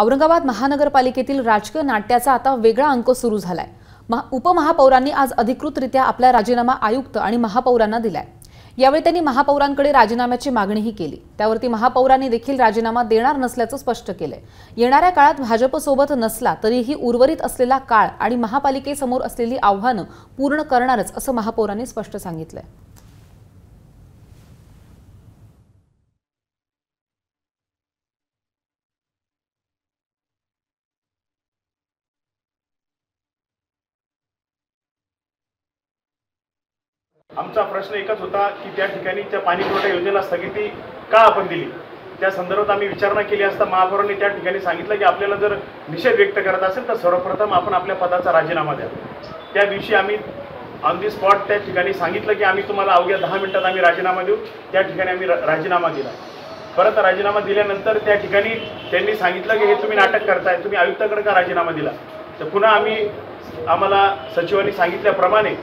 औरंगाबाद महानगरपालिकेतील राजकीय नाट्याचा आता वेगळा अंक सुरू झालाय. महा उपमहापौरांनी आज अधिकृतरित्या आपला राजीनामा आयुक्त आणि महापौरांना दिलाय. यावेळी त्यांनी महापौरांकडे राजीनाम्याची मागणीही केली. त्यावरती महापौरांनी देखील राजीनामा देणार नसल्याचं स्पष्ट केलंय. येणाऱ्या काळात भाजपसोबत नसला तरीही उर्वरित असलेला काळ आणि महापालिकेसमोर असलेली आव्हानं पूर्ण करणारच असं महापौरांनी स्पष्ट सांगितलंय. आमचा प्रश्न एकच होता की त्या ठिकाणी त्या पाणी पुरवठा योजनेला स्थगिती का आपण दिली? त्या संदर्भात आम्ही विचारणा केली असता महापौरांनी त्या ठिकाणी सांगितलं की आपल्याला जर निषेध व्यक्त करत असेल तर सर्वप्रथम आपण आपल्या पदाचा राजीनामा द्या. त्या दिवशी आम्ही ऑन दी स्पॉट त्या ठिकाणी सांगितलं की आम्ही तुम्हाला अवघ्या दहा मिनिटात आम्ही राजीनामा देऊ. त्या ठिकाणी आम्ही राजीनामा दिला. परत राजीनामा दिल्यानंतर त्या ठिकाणी त्यांनी सांगितलं की हे तुम्ही नाटक करताय तुम्ही आयुक्ताकडे का राजीनामा दिला? तर पुन्हा आम्ही आम्हाला सचिवांनी सांगितल्याप्रमाणे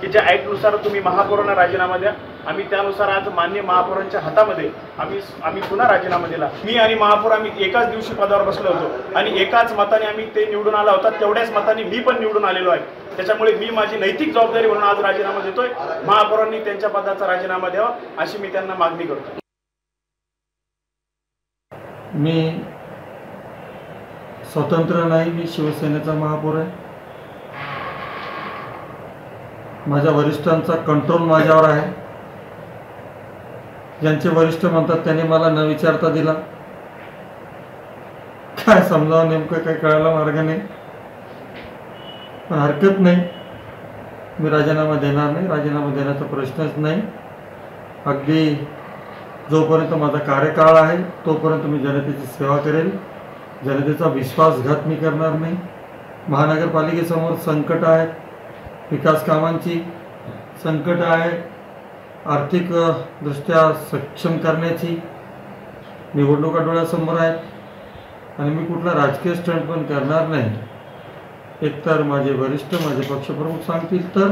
की ज्या ॲक्टनुसार तुम्ही महापौरांना राजीनामा द्या आम्ही त्यानुसार आज मान्य महापौरांच्या हातामध्ये आम्ही आम्ही पुन्हा राजीनामा दिला. मी आणि महापौर आम्ही एकाच दिवशी पदावर बसलो होतो आणि एकाच मताने आम्ही ते निवडून आला होता तेवढ्याच मताने मी पण निवडून आलेलो आहे. त्याच्यामुळे मी माझी नैतिक जबाबदारी म्हणून आज राजीनामा देतोय. महापौरांनी त्यांच्या पदाचा राजीनामा द्यावा अशी मी त्यांना मागणी करतो. मी स्वतंत्र नाही मी शिवसेनेचा महापौर आहे. माझ्या वरिष्ठांचा कंट्रोल माझ्यावर आहे. ज्यांचे वरिष्ठ म्हणतात त्यांनी मला न विचारता दिला. काय समजावं नेमकं काही कळायला मार्ग नाही. पण हरकत नाही. मी राजीनामा देणार नाही. राजीनामा देण्याचा प्रश्नच नाही. अगदी जोपर्यंत माझा कार्यकाळ आहे तोपर्यंत मी जनतेची सेवा करेल. जनतेचा विश्वासघात मी करणार नाही. महानगरपालिकेसमोर संकट आहेत विकास कामांची संकट आहे. आर्थिक दृष्ट्या सक्षम करण्याची निवडणुका डोळ्यासमोर आहेत आणि मी कुठला राजकीय स्टंट पण करणार नाही. एकतर माझे वरिष्ठ माझे पक्षप्रमुख सांगतील तर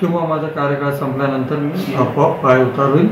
किंवा माझा कार्यकाळ संपल्यानंतर मी आपोआप पाय उतार होईल